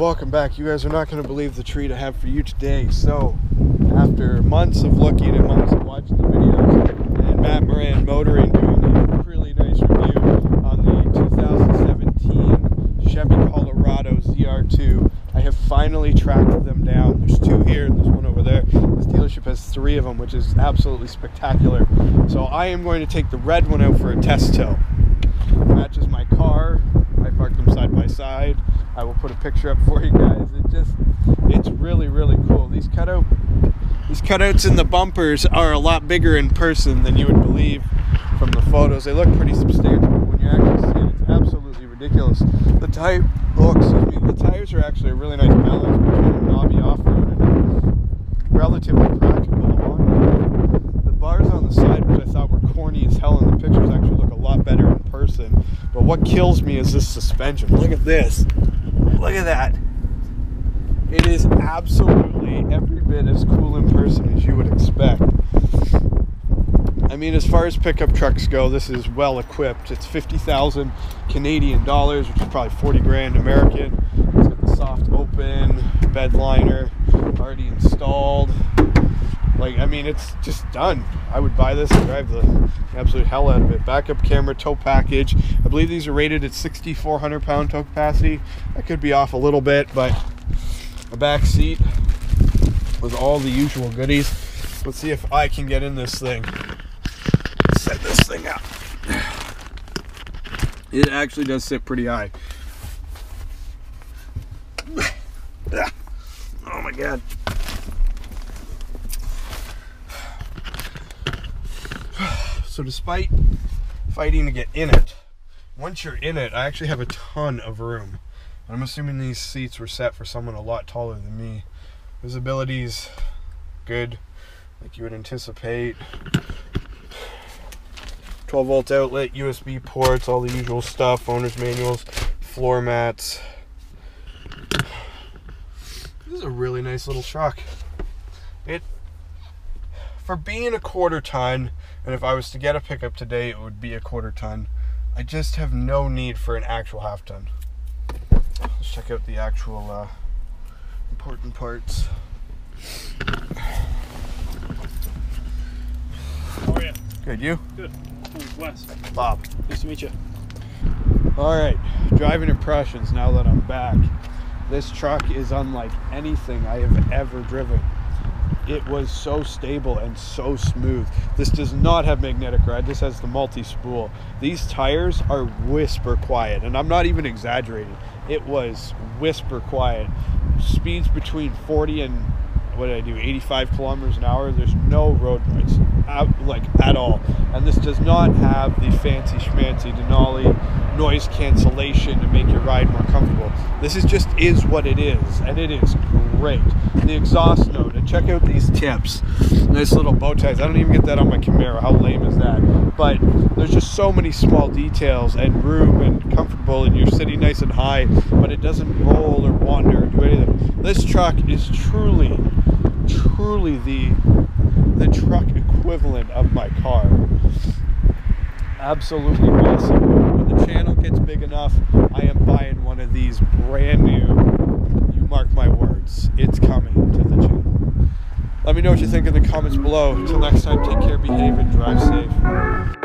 welcome back. You guys are not going to believe the treat I have for you today. So, after months of looking and months of watching the videos, and Matt Moran Motoring doing a really nice review on the 2017 Chevy Colorado ZR2, I have finally tracked them down. There's two here and there's one over there. This dealership has three of them, which is absolutely spectacular. So, I am going to take the red one out for a test tow. Matches my car. I parked them side by side. I will put a picture up for you guys. It just, it's really, really cool. These cutout, these cutouts in the bumpers are a lot bigger in person than you would believe from the photos. They look pretty substantial, when you actually see it, it's absolutely ridiculous. The oh excuse me, the tires are actually a really nice balance between a knobby off-road and a relatively practical on The bars on the side, which I thought were corny as hell in the pictures, actually look a lot better in person. But what kills me is this suspension. Look at this. Look at that. It is absolutely every bit as cool in person as you would expect. I mean, as far as pickup trucks go, this is well equipped. It's 50,000 Canadian dollars, which is probably 40 grand American. It's got the soft open bed liner already installed. Like, I mean, it's just done. I would buy this and drive the absolute hell out of it. Backup camera, tow package. I believe these are rated at 6,400 pound tow capacity. I could be off a little bit, but a back seat with all the usual goodies. Let's see if I can get in this thing. Set this thing up. It actually does sit pretty high. Oh my god. So despite fighting to get in it, once you're in it, I actually have a ton of room. I'm assuming these seats were set for someone a lot taller than me. Visibility's good, like you would anticipate. 12 volt outlet, USB ports, all the usual stuff, owner's manuals, floor mats. This is a really nice little truck. It for being a quarter ton, and if I was to get a pickup today, it would be a quarter ton. I just have no need for an actual half ton. Let's check out the actual uh, important parts. How are you? Good, you? Good. Wes. Bob. Nice to meet you. All right, driving impressions now that I'm back. This truck is unlike anything I have ever driven. It was so stable and so smooth. This does not have magnetic ride. This has the multi-spool. These tires are whisper quiet, and I'm not even exaggerating. It was whisper quiet. Speeds between 40 and what did I do? 85 kilometers an hour. There's no road noise, out, like at all. And this does not have the fancy schmancy Denali noise cancellation to make your ride more comfortable. This is just is what it is, and it is great. The exhaust note, and check out these tips. Nice little bow ties. I don't even get that on my Camaro. How lame is that? But there's just so many small details and room and comfortable, and you're sitting nice and high, but it doesn't roll or wander or do anything. This truck is truly, truly the the truck equivalent of my car absolutely awesome. When the channel gets big enough, I am buying one of these brand new. You mark my words, it's coming to the channel. Let me know what you think in the comments below. Until next time, take care, behave, and drive safe.